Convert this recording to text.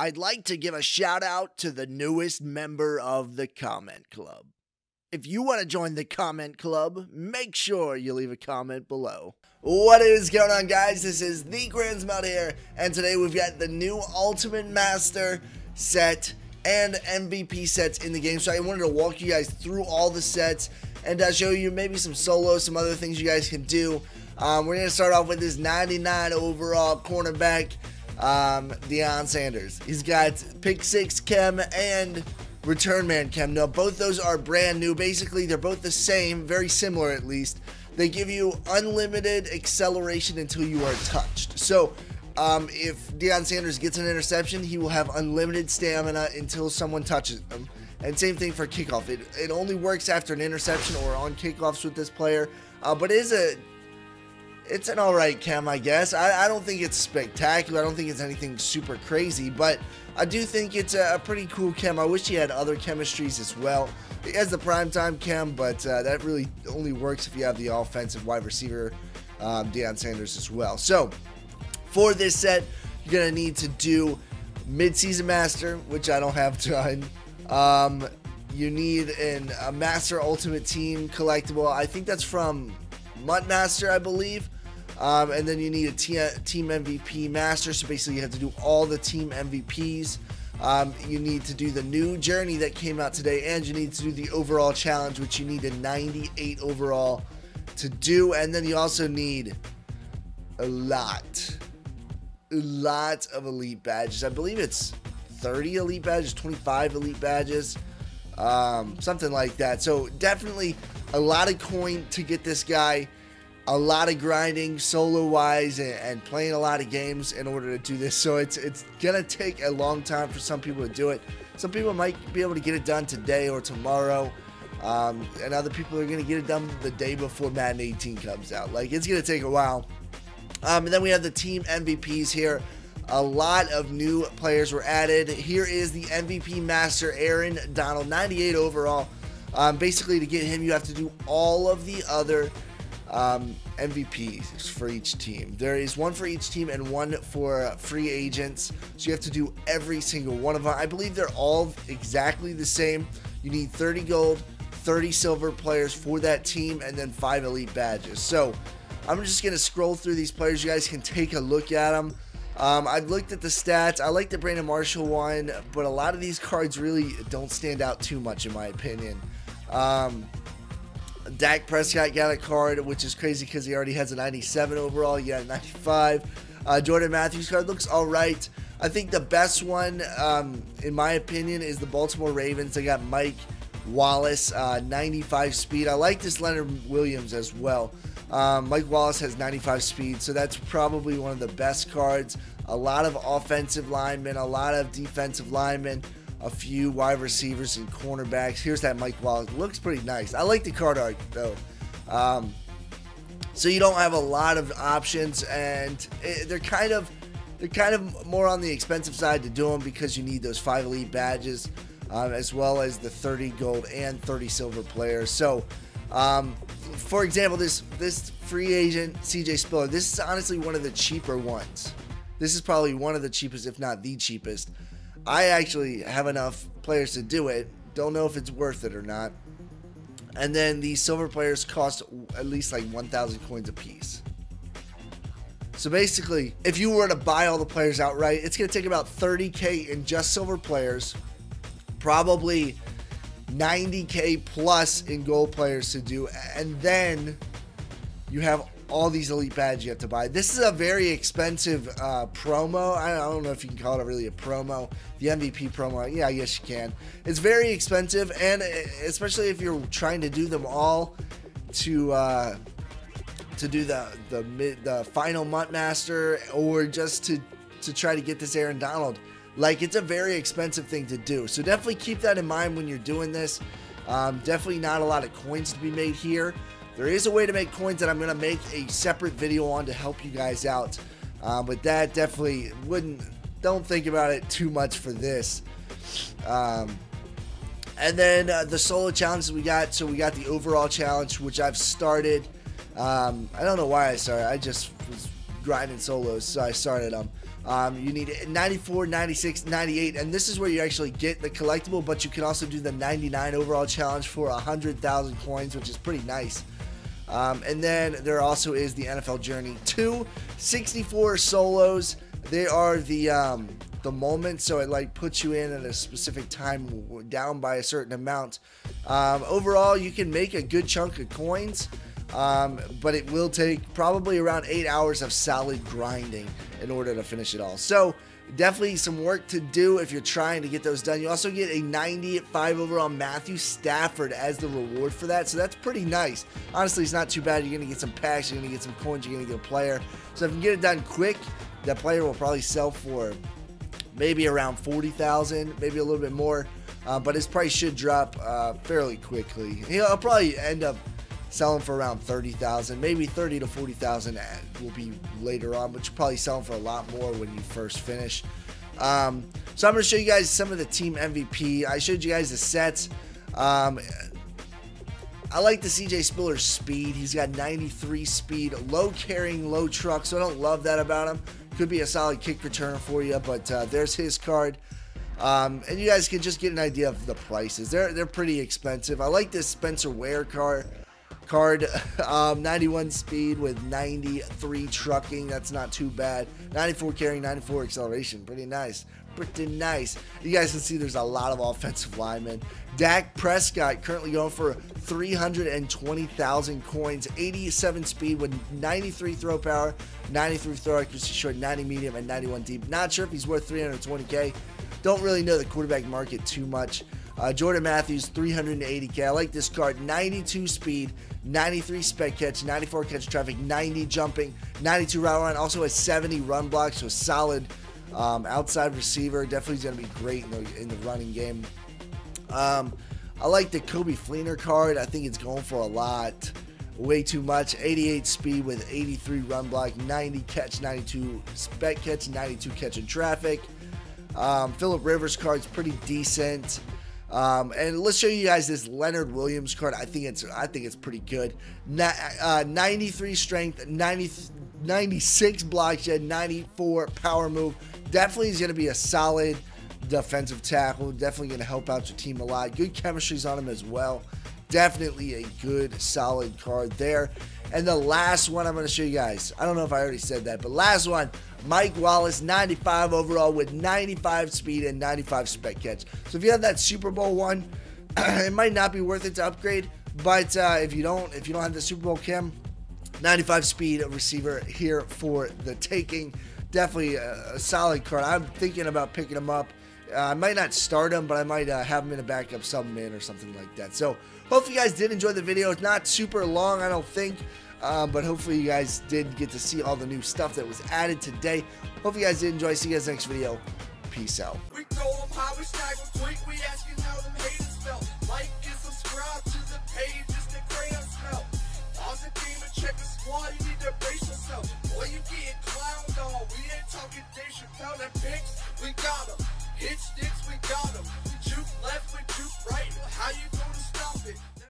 I'd like to give a shout out to the newest member of the Comment Club. If you want to join the Comment Club, make sure you leave a comment below. What is going on, guys? This is the Crayonsmelt here, and today we've got the new Ultimate Master set and MVP sets in the game. So I wanted to walk you guys through all the sets and uh, show you maybe some solos, some other things you guys can do. Um, we're going to start off with this 99 overall cornerback um, Deion Sanders. He's got pick six chem and return man chem. Now, both those are brand new. Basically, they're both the same, very similar at least. They give you unlimited acceleration until you are touched. So, um, if Deion Sanders gets an interception, he will have unlimited stamina until someone touches him. And same thing for kickoff. It, it only works after an interception or on kickoffs with this player. Uh, but it is a it's an alright chem, I guess. I, I, don't think it's spectacular. I don't think it's anything super crazy, but I do think it's a, a pretty cool chem. I wish he had other chemistries as well. He has the primetime chem, but uh, that really only works if you have the offensive wide receiver, um, Deion Sanders, as well. So, for this set, you're going to need to do Midseason Master, which I don't have done. Um, you need an, a Master Ultimate Team collectible. I think that's from MUT Master, I believe. Um, and then you need a team MVP master. So basically, you have to do all the team MVPs. Um, you need to do the new journey that came out today, and you need to do the overall challenge, which you need a 98 overall to do. And then you also need a lot, a lot of elite badges. I believe it's 30 elite badges, 25 elite badges, um, something like that. So definitely a lot of coin to get this guy a lot of grinding solo wise and, and, playing a lot of games in order to do this. So it's it's gonna take a long time for some people to do it. Some people might be able to get it done today or tomorrow. Um, and other people are gonna get it done the day before Madden 18 comes out. Like it's gonna take a while. Um, and then we have the team MVPs here. A lot of new players were added. Here is the MVP master, Aaron Donald, 98 overall. Um, basically, to get him, you have to do all of the other um, MVPs for each team. There is one for each team and one for free agents. So you have to do every single one of them. I believe they're all exactly the same. You need 30 gold, 30 silver players for that team, and then five elite badges. So I'm just going to scroll through these players. You guys can take a look at them. Um, I've looked at the stats. I like the Brandon Marshall one, but a lot of these cards really don't stand out too much, in my opinion. Um, Dak Prescott got a card, which is crazy because he already has a 97 overall. He got a 95. Uh, Jordan Matthews card looks all right. I think the best one, um, in my opinion, is the Baltimore Ravens. They got Mike Wallace, uh, 95 speed. I like this Leonard Williams as well. Um, Mike Wallace has 95 speed, so that's probably one of the best cards. A lot of offensive linemen, a lot of defensive linemen a few wide receivers and cornerbacks. Here's that Mike Wallace. Looks pretty nice. I like the card art though. Um, so you don't have a lot of options, and it, they're kind of they're kind of more on the expensive side to do them because you need those five elite badges, um, as well as the 30 gold and 30 silver players. So, um, for example, this this free agent CJ Spiller. This is honestly one of the cheaper ones. This is probably one of the cheapest, if not the cheapest. I actually have enough players to do it. Don't know if it's worth it or not. And then the silver players cost at least like 1,000 coins a piece. So basically, if you were to buy all the players outright, it's going to take about 30k in just silver players, probably 90k plus in gold players to do, and then you have all these elite badges you have to buy. This is a very expensive uh, promo. I don't know if you can call it really a promo. The MVP promo, yeah, I guess you can. It's very expensive, and especially if you're trying to do them all to uh, to do the the mid, the final MUT Master or just to to try to get this Aaron Donald. Like it's a very expensive thing to do. So definitely keep that in mind when you're doing this. Um, definitely not a lot of coins to be made here. There is a way to make coins that I'm going to make a separate video on to help you guys out. Uh, but that definitely wouldn't, don't think about it too much for this. Um, and then uh, the solo challenges we got. So we got the overall challenge, which I've started. Um, I don't know why I started. I just was grinding solos, so I started them. Um, you need 94, 96, 98, and this is where you actually get the collectible, but you can also do the 99 overall challenge for 100,000 coins, which is pretty nice. Um, and then there also is the NFL Journey 2, 64 solos. They are the um, the moment, so it like puts you in at a specific time down by a certain amount. Um, overall, you can make a good chunk of coins. Um, but it will take probably around eight hours of solid grinding in order to finish it all. So definitely some work to do if you're trying to get those done. You also get a 95 overall Matthew Stafford as the reward for that, so that's pretty nice. Honestly, it's not too bad. You're gonna get some packs, you're gonna get some coins, you're gonna get a player. So if you get it done quick, that player will probably sell for maybe around 40,000, maybe a little bit more. Uh, but his price should drop uh, fairly quickly. He'll probably end up selling for around 30,000, maybe 30 to 40,000 will be later on, but you're probably selling for a lot more when you first finish. Um, so I'm going to show you guys some of the team MVP. I showed you guys the sets. Um, I like the CJ Spiller speed. He's got 93 speed, low carrying, low truck, so I don't love that about him. Could be a solid kick returner for you, but uh, there's his card. Um, and you guys can just get an idea of the prices. They're they're pretty expensive. I like this Spencer Ware card. Card, um, 91 speed with 93 trucking. That's not too bad. 94 carrying, 94 acceleration. Pretty nice. Pretty nice. You guys can see there's a lot of offensive linemen. Dak Prescott currently going for 320,000 coins, 87 speed with 93 throw power, 93 throw accuracy short, 90 medium, and 91 deep. Not sure if he's worth 320k. Don't really know the quarterback market too much. Uh, Jordan Matthews, 380k. I like this card. 92 speed, 93 spec catch, 94 catch traffic, 90 jumping, 92 route run. Also a 70 run block, so a solid um, outside receiver. Definitely going to be great in the, in the running game. Um, I like the Coby Fleener card. I think it's going for a lot. Way too much. 88 speed with 83 run block, 90 catch, 92 spec catch, 92 catch in traffic. Um, Philip Rivers card's pretty decent. Um, and let's show you guys this Leonard Williams card. I think it's I think it's pretty good. uh, 93 strength, 90, 96 block shed, 94 power move. Definitely is going to be a solid defensive tackle. Definitely going to help out your team a lot. Good chemistries on him as well. Definitely a good, solid card there. And the last one I'm going to show you guys. I don't know if I already said that, but last one, Mike Wallace, 95 overall with 95 speed and 95 spec catch. So if you have that Super Bowl one, it might not be worth it to upgrade. But uh, if you don't, if you don't have the Super Bowl chem, 95 speed receiver here for the taking. Definitely a, a solid card. I'm thinking about picking him up. Uh, I might not start him, but I might uh, have him in a backup sub or something like that. So hopefully you guys did enjoy the video. It's not super long, I don't think. Um, but hopefully you guys did get to see all the new stuff that was added today. Hope you guys did enjoy. See you guys next video. Peace out.